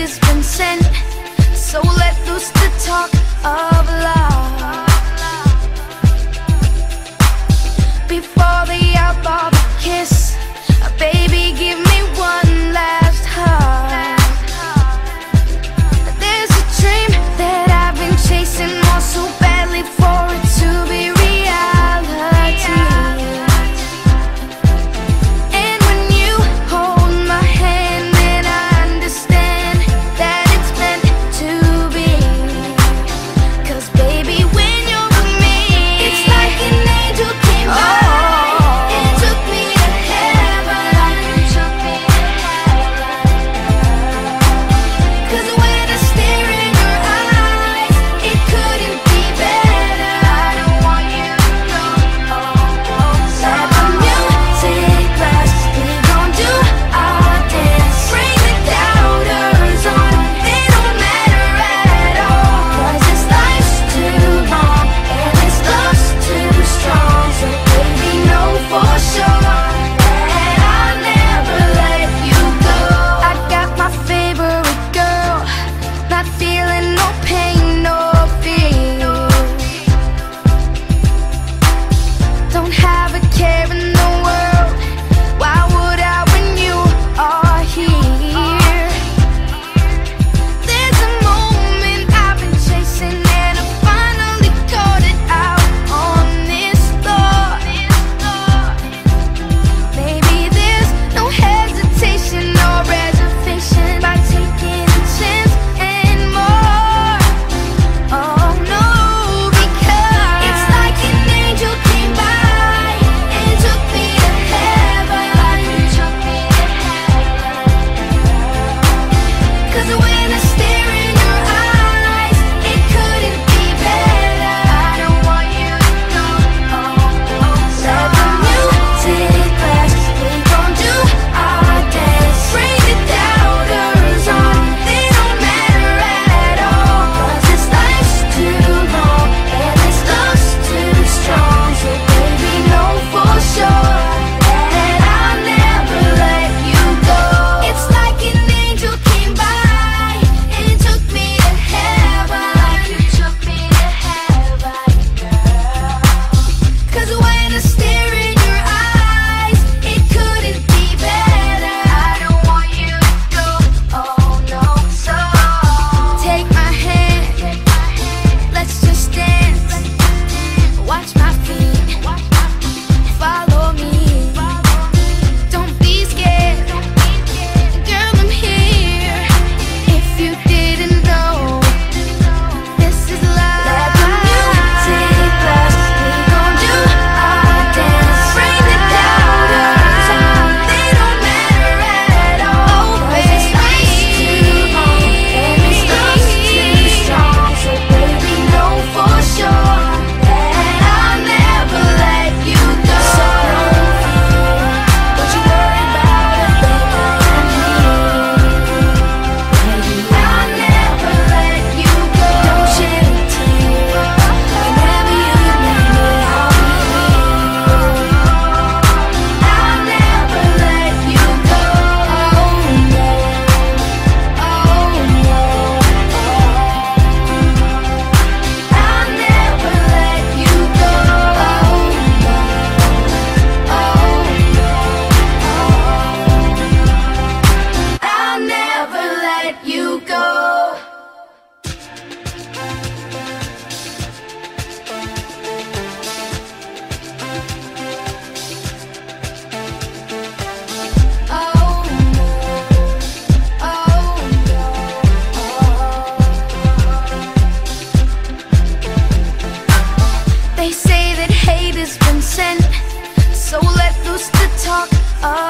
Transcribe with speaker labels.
Speaker 1: has been sent So let loose the talk of love. Used